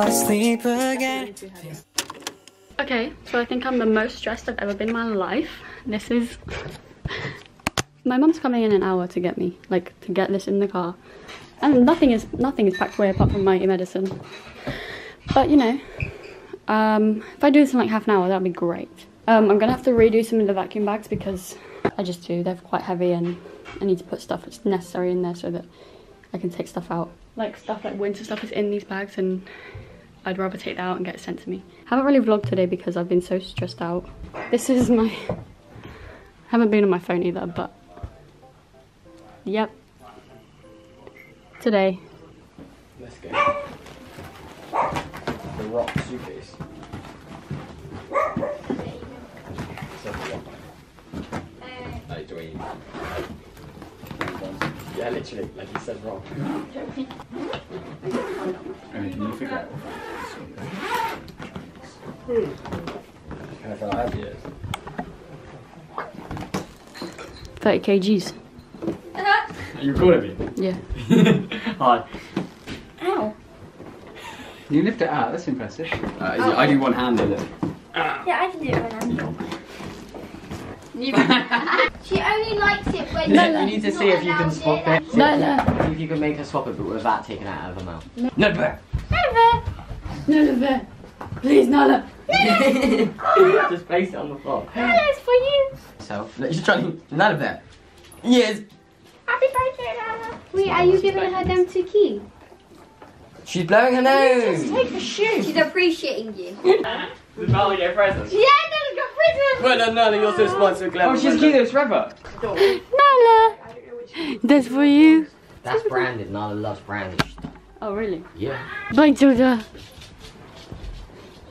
fall asleep again. Okay, so I think I'm the most stressed I've ever been in my life. This is... my mum's coming in an hour to get me, like, to get this in the car. And nothing is nothing is packed away apart from my medicine. But, you know, um, if I do this in like half an hour, that'd be great. Um, I'm gonna have to redo some of the vacuum bags because I just do. They're quite heavy and I need to put stuff that's necessary in there so that I can take stuff out. Like stuff like winter stuff is in these bags and I'd rather take that out and get it sent to me. I haven't really vlogged today because I've been so stressed out. This is my... I haven't been on my phone either, but... Yep. Today. Let's go. The rock suitcase. Yeah, literally, like he said wrong. I mean, can you figure out? Kind of feel like ideas. 30 kgs. Are you recording me? Yeah. Hi. Ow. You lift it out, that's impressive. Uh, I do one handed it. Yeah, I can do it when I'm She only likes it when you need to see if you can swap it. No, no. See if you can make her swap it, but with that taken out of her mouth. No, but. Nala, please, Nala. Just place it on the floor. It's for you. So, she's trying. None of that. Yes. Happy birthday, Nana. Wait, are you giving her them two keys? She's blowing her nose. Take the shoe. She's appreciating you. The Molly get presents. Yeah, Nana got presents. Well, no, no, you're so smart, so clever. Oh, she's keeping this forever. Nala. That's for you. That's branded. Nala loves branded. Oh, really? Yeah. Bye, Georgia.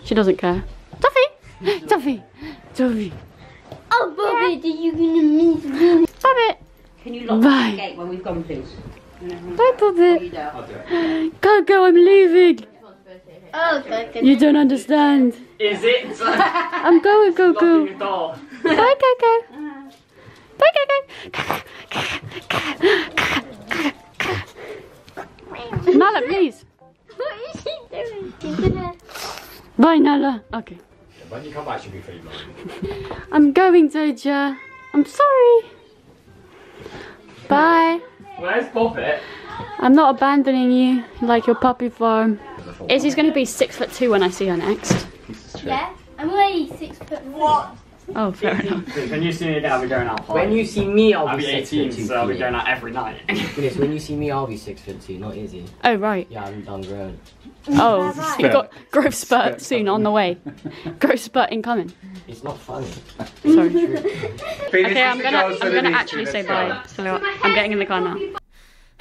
She doesn't care. Tuffy! Tuffy! Tuffy. Oh, Bobby, are you gonna miss me? Stop it! Can you lock Bye. the gate when we've gone, please? Bye, Puppet. You don't. I'll do it. Coco, I'm leaving. Oh, okay. You don't understand. Is it? I'm going, Coco. the door. Bye, Coco. Uh-huh. Bye, Coco. Nala, please. What is she doing? She's gonna... Bye, Nala. Okay. When you come back, she'll be pretty blind. I'm going, Doja. I'm sorry. Bye. Where's Poppet? I'm not abandoning you like your puppy farm. Izzy's gonna be six foot two when I see her next. Yeah? I'm only six foot What? Oh, fair enough. When you see me again, I'll be going out high. When you see me, I'll, I'll be, be 18, foot so I'll be Phoenix. going out every night. Phoenix, when you see me, I'll be six foot two, not Izzy. Oh, right. Yeah, I'm done grown. Oh, you've got growth spurt soon on the way. Growth spurt incoming. It's not funny. Sorry. True. Okay, I'm gonna I'm gonna actually say bye. So I'm getting in the car now.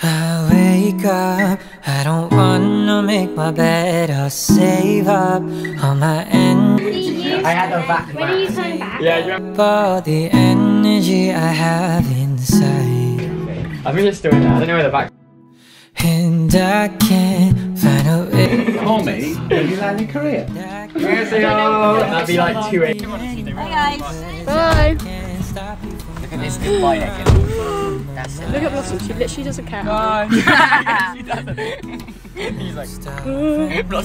I wake up, I don't wanna make my bed. I'll save up all my energy, I had a back When are you coming back? yeah, you have... all the energy I have inside. I think it's still in there. I don't know where the back... And I can't find a way. Tommy, when you land in Korea. That'd be like 2 8. Hi, guys. Bye. Can't stop you from Look at this goodbye again. That's it. Look at Blossom. She literally doesn't care. He's like, never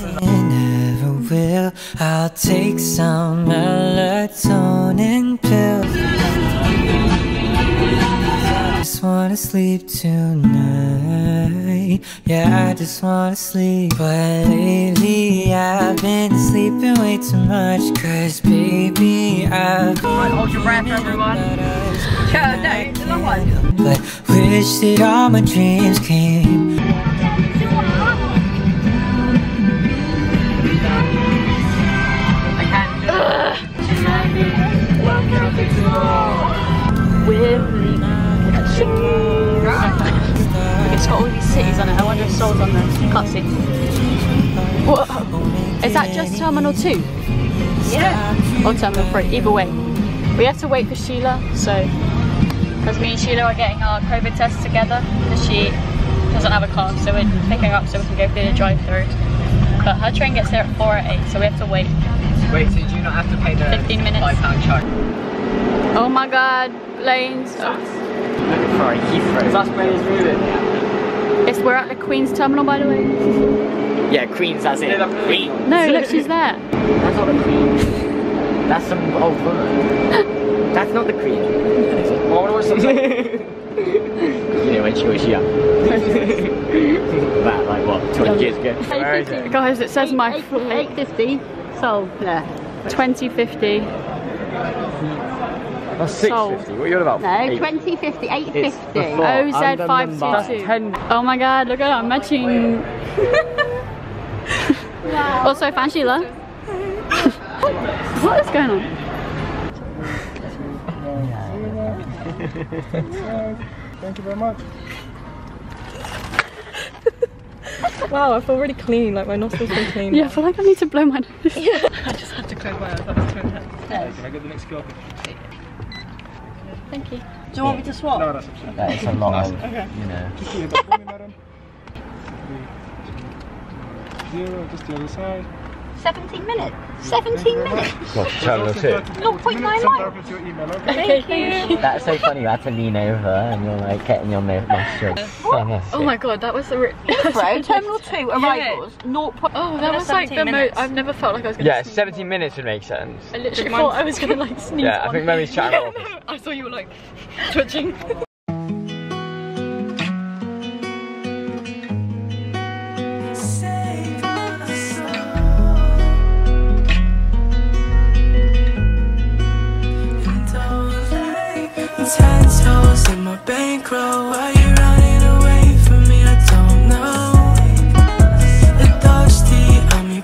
will. I'll take some melatonin pills. I just wanna sleep tonight. Yeah, I just wanna sleep. But lately I've been sleeping way too much. Cause baby, I've been. Hold your breath, everyone. Yeah, no, it's one. But wish that all my dreams came. Whoa. Is that just Terminal 2? Yeah. Or Terminal 3? Either way. We have to wait for Sheila, so. Because me and Sheila are getting our COVID tests together. Because she doesn't have a car, so we're picking her up so we can go through the drive through. But her train gets there at 4 at 8, so we have to wait. Wait, so do you not have to pay the 15 minutes. five pound charge? Oh my god, planes. Sorry, Heathrow. That's where he's moving. It's we're at the Queen's terminal by the way. Yeah, Queens, that's it. Queen. No, look, she's there. That's not the Queen. That's some old woman. That's not the Queen. I want to watch something. you know, when she was young. that, like, what, 20 years ago? Where is it? Guys, it says my 850. So, yeah. 2050. That's Sold. 650. What are you on about? No, Eight. 2050, 850. OZ522. Oh my god, look at that matching. Also, fan Sheila. what is going on? Thank you very much. Wow, I feel really clean, like my nostrils are clean. Yeah, I feel like I need to blow my nose. I just had to close my eyes, that was too intense. Can I get the next copy? Thank you. Do you want me to swap? No, that's absolutely That is a lot of, Okay. you know. Just do it back for me, madam. Zero, just the other side. 17 minutes. 17 minutes. What's terminal two? 0.9 miles. Over to your email, okay? Thank you. That's so funny, you had to lean over and you're like getting your no- nostrils. Oh, that's Oh my god, that was the. Re- Heathrow, Terminal 2 arrivals. 0. Oh, that was like the 17 most. I've never felt like I was gonna. Yeah, sneeze. 17 minutes would make sense. I literally thought I was gonna like sneeze. Yeah, I think Mumy's chatting Yeah, about I saw you were like twitching. Bankroll. Why you running away from me? I don't know. The thirsty on me,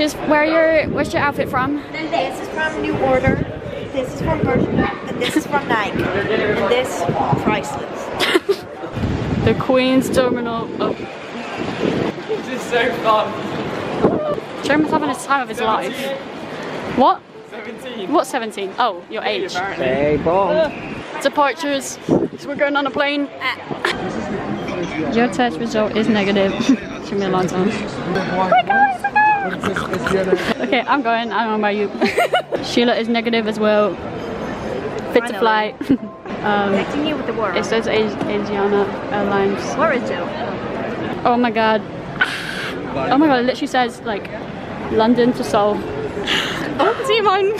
Where your shoes? Where your? Where's your outfit from? This is from New Order, this is from Bershka, and this is from Nike, and this priceless. The Queen's Terminal. Oh. This is so fun. Jeremy's having a time of his life. What? 17. What 17? Oh, your age. Hey, bomb. Uh, departures. So we're going on a plane. Uh. Your test result is negative. Took me a long time. Oh Okay, I'm going. I don't know about you. Sheila is negative as well. Fit to fly. um, with the world. it says Asi- Asiana Airlines. Where is Jill? Oh my god. Oh my god, it literally says like London to Seoul. Oh, do you mind?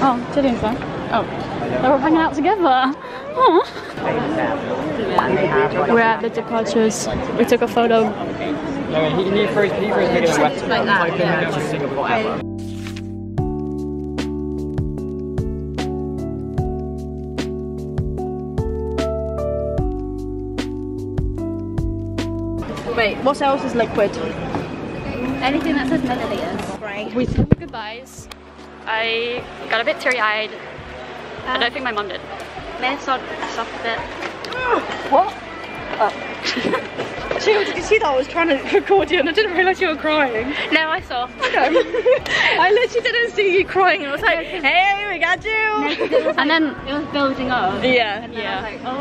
Oh, Jillian's there. Oh, they were hanging out together. Aw. We're at the departures. We took a photo. No, he, Heathrow's, Heathrow's bigger than Western. like that, I've yeah. to Singapore ever. Wait, what else is liquid? Anything that says milliliters. Right. We said our goodbyes. I got a bit teary-eyed. I don't uh, think my mum did. May sort us off a bit. What? Oh. Did you see that? I was trying to record you and I didn't realise you were crying. No, I saw. I literally didn't see you crying. I was like, hey, we got you. And then, It was building up. Yeah, And then yeah. I was like,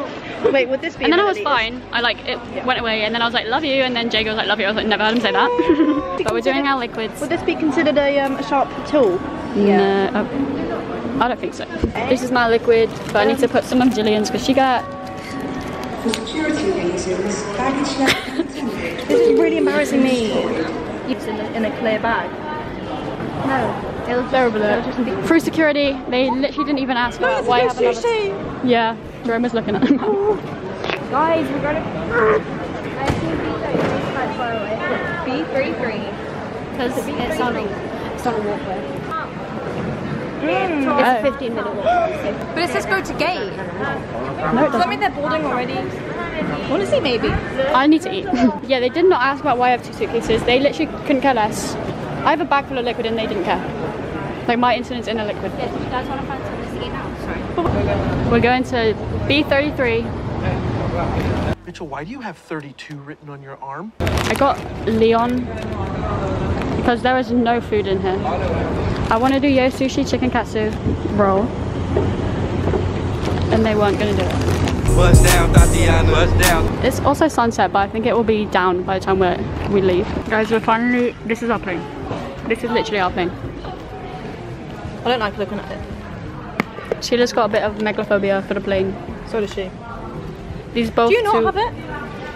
oh. Wait, would this be? and then I was fine. I like it went away, and then I was like, "Love you," and then Jago was like, "Love you." I was like, "Never heard him say that." but we're doing our liquids. Would this be considered a, um, a sharp tool? No, oh, I don't think so. This is my liquid, but I need to put some of Jillian's because she got. This is really embarrassing me. It's in a, in a clear bag. No. It was Terrible. Through security, they literally didn't even ask about why have another. Yeah, Jerome was looking at them. Guys, we're gonna. I assume B33 is quite. B33. Because it's on a, it's on a walkway. It's Oh. a 15 minute walk. But it says go to gate. No, it Does that doesn't. mean they're boarding already? Honestly, maybe. I need to eat. yeah, they did not ask about why I have two suitcases. They literally couldn't care less. I have a bag full of liquid and they didn't care. Like my incident's in a liquid. Yeah, do you guys want to find something to eat now? Sorry. We're going to B33 Mitchell, why do you have 32 written on your arm? I got Leon because there is no food in here. I want to do yo sushi chicken katsu roll, and they weren't gonna do it. Bust down, Thotiana. Bust down. It's also sunset, but I think it will be down by the time we we leave. Guys, we're finally. This is our plane. This is literally our plane. I don't like looking at it. Sheila's got a bit of megalophobia for the plane. So does she. These both. Do you not two- have it?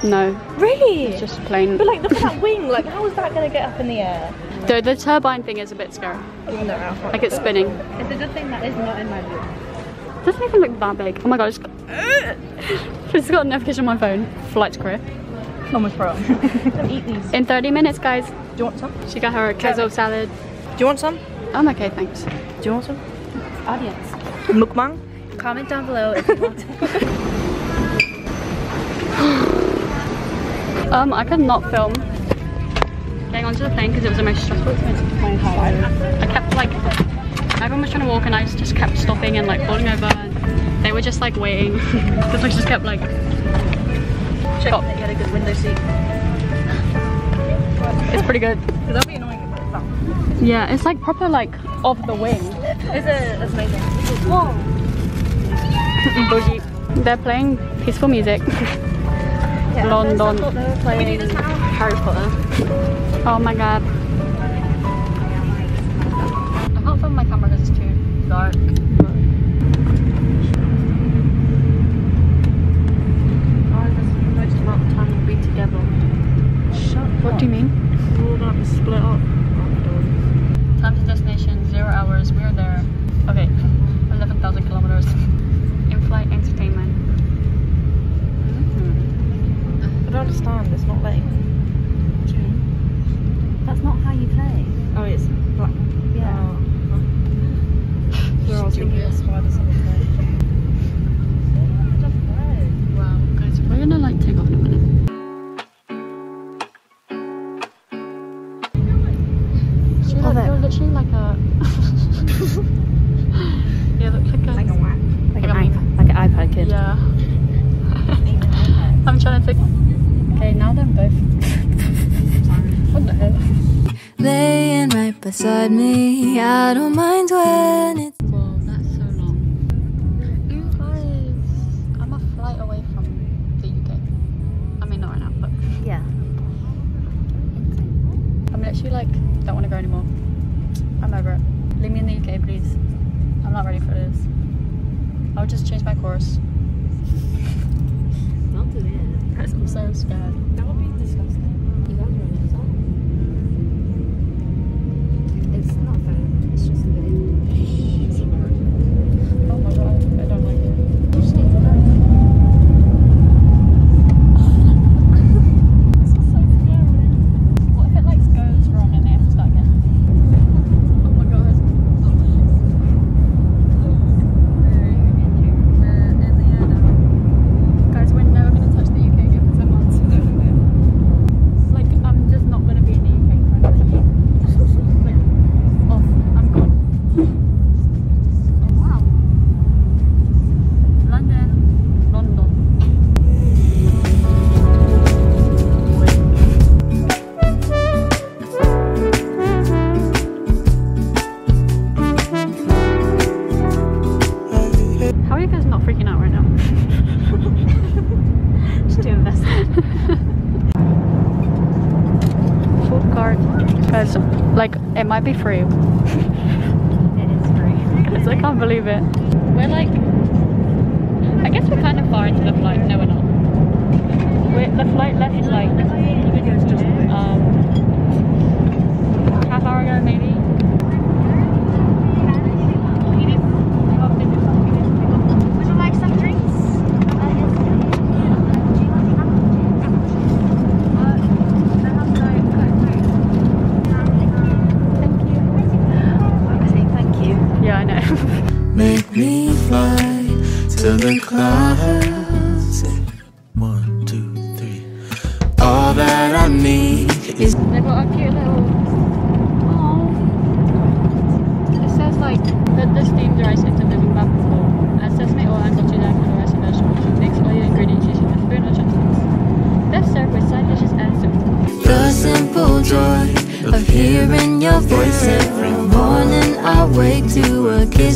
No, Really? it's just plain. But like, look at that wing. Like, how is that gonna get up in the air? The, the turbine thing is a bit scary. Even Like it's spinning. It's a good thing that is not in my book. doesn't even look that big. Oh my god, it's got, it's got a notification on my phone. Flight to Korea. Almost pro. Don't eat these. In 30 minutes, guys. Do you want some? She got her a queso salad. Do you want some? I'm okay, thanks. Do you want some? Audience. Mukbang? Comment down below if you want Um, I could not film getting onto the plane because it was the most stressful experience of my entire life. I kept like, everyone was trying to walk and I just kept stopping and like falling over. They were just like waiting because I just kept like, Check that you had a good window seat. it's pretty good. That'd be annoying if it fell. Yeah, it's like proper like off the wing. It's, a, it's amazing. Whoa. Boogie. They're playing peaceful music. London. Playing Harry Potter. Oh my god. I can't film my camera because it's too dark. Oh, what do you mean? We're all gonna have to split up. Time to destination, zero hours. We're there. Okay, 11,000 kilometers. In-flight entertainment. Hmm. I don't understand. It's not letting. That's not how you play. Oh, it's black. Yeah. Where I was thinking of spiders on the literally like, don't want to go anymore. I'm over it. Leave me in the UK, please. I'm not ready for this. I'll just change my course. Don't do it. I'm so scared. That be free. One, two, three. All that I need is. They've got a cute little. Aww. It says like the, the rice into the to living back before. And it says me all angle to that for the rice of the special. Mix all your ingredients using the spoon or chopsticks. Best served with side dishes and soup. The simple joy of hearing your voice every morning. I wake to a kiss.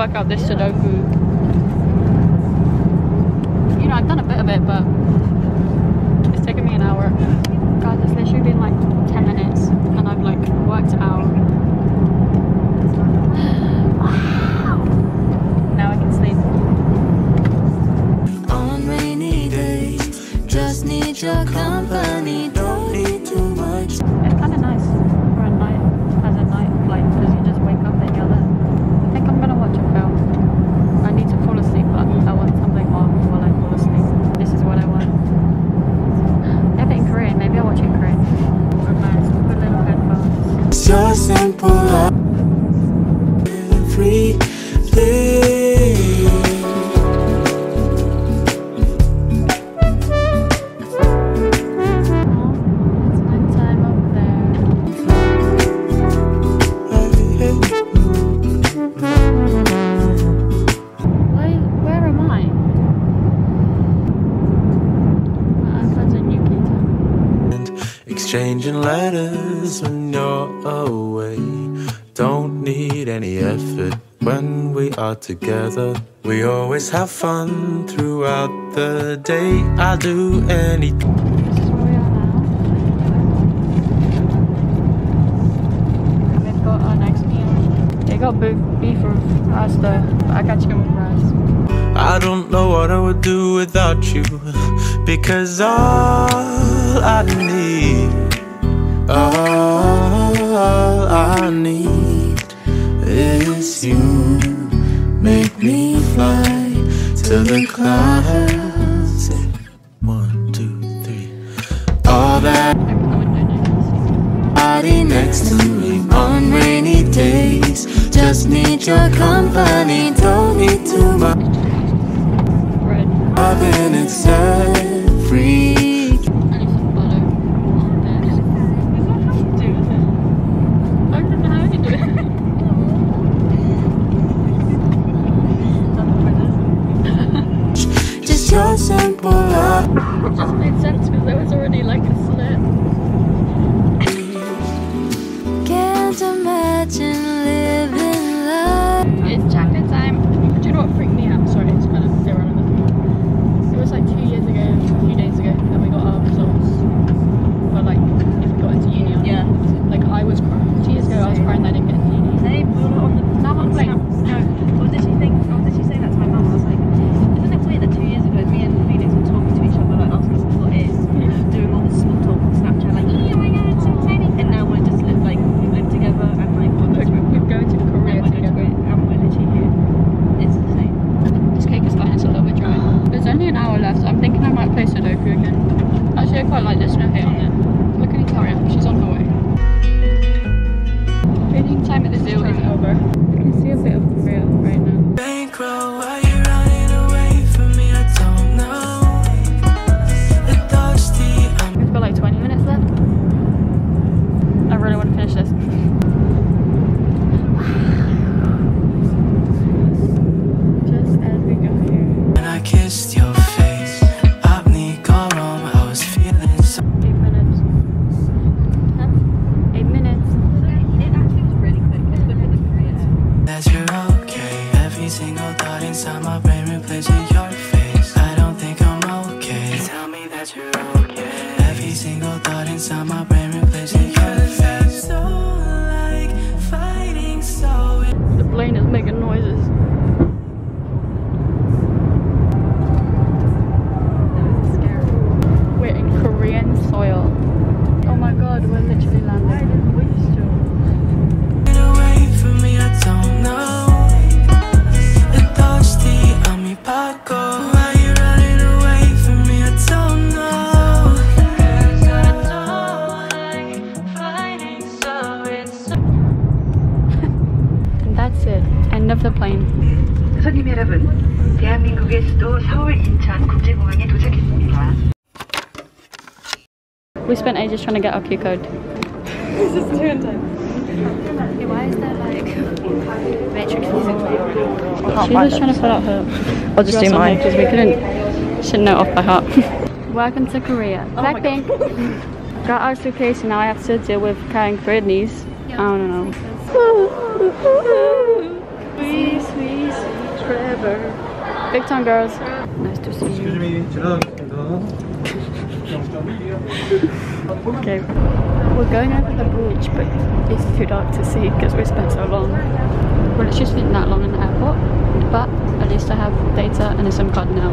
work out this Sudoku. You know, I've done a bit of it, but it's taken me an hour. Guys, it's literally been like 10 minutes and I've like worked it out. Now I can. On rainy days, just need your company, don't need too much. It's kind of nice. when you're away. Don't need any effort when we are together. We always have fun throughout the day. I do anything. Got beef from pasta. I got chicken I don't know what I would do without you because all I need all I need is you. Make me fly to the clouds. One, two, three. All that body next to me on rainy days. Just need your company. Don't need too much. I've been set free. it just made sense because there was already like a slit. Can't imagine inside my brain End of the plane. 손님 여러분, 대한민국의 수도 서울 인천 국제공항에 도착했습니다. We spent ages trying to get our Q code. This is two in ten. Why is there like matrix music playing? She was trying to fill out her. I'll just do mine. because we couldn't. Should know off by heart. Welcome to Korea. Blackpink. Got our suitcase and now I have to deal with carrying Britney's. I don't know. Sweet, sweet, sweet Trevor. Big time girls. Nice to see you. me, Okay. We're going over the bridge, but it's too dark to see because we spent so long. Well, it's just been that long in the airport, but at least I have data and a SIM card now.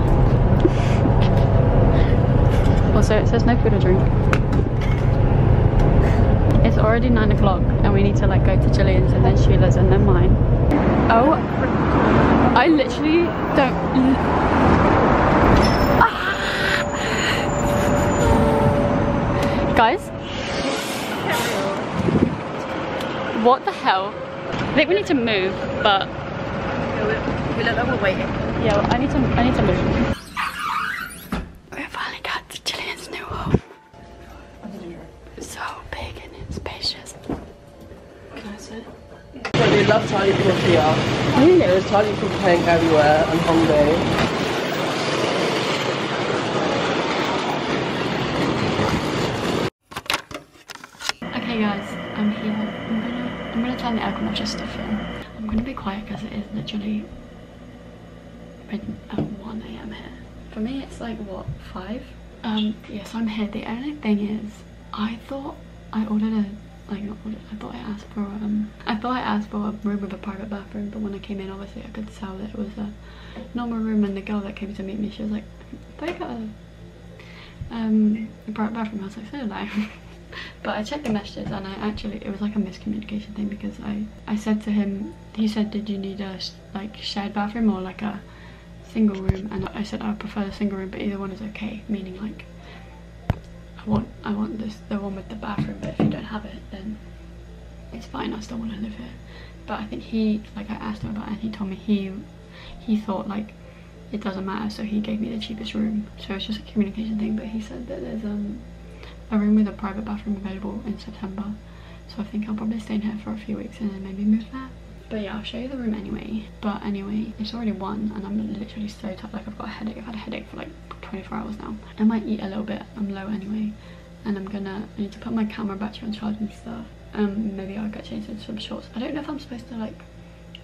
also, it says no food or drink. It's already nine o'clock, and we need to like go to Jillian's and then Sheila's and then mine. Oh, I literally don't. Ah. Guys? What the hell? I think we need to move, but We look like we're waiting. yeah, well, I need to I need to move. We finally got to Jillian's new home. It's so big and spacious. Can I sit? We love Charlie Puth here. Really? There's Charlie Puth playing everywhere on Hongdae. Okay guys, I'm here. I'm gonna I'm gonna turn the aircon off just to film. I'm gonna be quiet because it is literally mid at 1 a.m. here. For me it's like what, five? Um yes I'm here. The only thing is I thought I ordered a ordered, I thought I asked for um I thought I asked for a room with a private bathroom but when I came in obviously I could tell that it was a normal room and the girl that came to meet me she was like they got a um a private bathroom. I was like so did I. But I checked the messages and I actually it was like a miscommunication thing because I I said to him he said did you need a like shared bathroom or like a single room? And I said I prefer the single room but either one is okay meaning like I want I want this the one with the bathroom but if you don't have it then it's fine I still want to live here but I think he like I asked him about it and he told me he he thought like it doesn't matter so he gave me the cheapest room so it's just a communication thing but he said that there's um a room with a private bathroom available in September. So I think I'll probably stay in here for a few weeks and then maybe move there. But yeah, I'll show you the room anyway. But anyway, it's already one and I'm literally so tired. Like I've got a headache. I've had a headache for like 24 hours now. I might eat a little bit. I'm low anyway. And I'm gonna, I need to put my camera battery on charge and stuff. Um, maybe I'll get changed into some shorts. I don't know if I'm supposed to like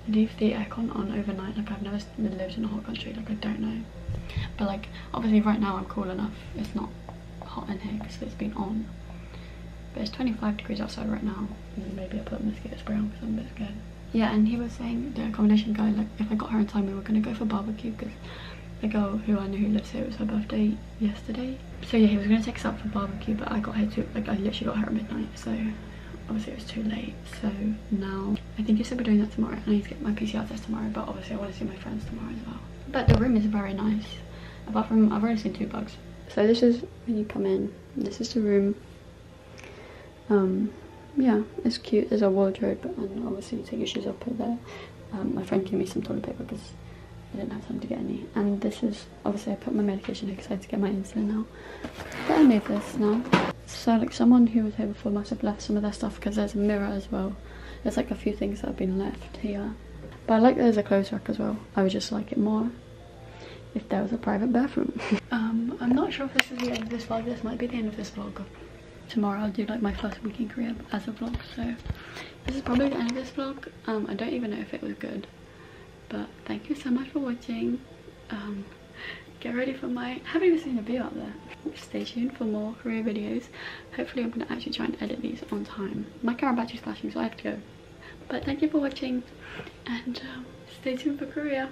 leave the aircon on overnight. Like I've never lived in a hot country. Like I don't know. But like obviously right now I'm cool enough. It's not hot in here because it's been on. But it's 25 degrees outside right now. And maybe I'll put mosquito spray on because I'm a bit scared. Yeah, and he was saying, the accommodation guy, like if I got her in time we were going to go for barbecue because the girl who I knew who lives here, it was her birthday yesterday. So yeah, he was going to take us out for barbecue but I got here too, like I literally got her at midnight so obviously it was too late. So now I think he said we're doing that tomorrow and I need to get my PCR test tomorrow but obviously I want to see my friends tomorrow as well. But the room is very nice. Apart from, I've already seen two bugs. So this is when you come in. This is the room. Um, yeah, it's cute. There's a wardrobe, and obviously you take your shoes off, put there. Um, my friend gave me some toilet paper because I didn't have time to get any. And this is obviously I put my medication here because I had to get my insulin now. But I made this now. So like someone who was here before must have left some of their stuff because there's a mirror as well. There's like a few things that have been left here. But I like that there's a clothes rack as well. I would just like it more if there was a private bathroom. um, I'm not sure if this is the end of this vlog. This might be the end of this vlog. Tomorrow I'll do like my first week in Korea as a vlog. So this is probably the end of this vlog. Um, I don't even know if it was good, but thank you so much for watching. Um, get ready for my, I haven't even seen a view out there. Stay tuned for more Korea videos. Hopefully I'm gonna actually try and edit these on time. My camera battery's flashing so I have to go. But thank you for watching and um, stay tuned for Korea.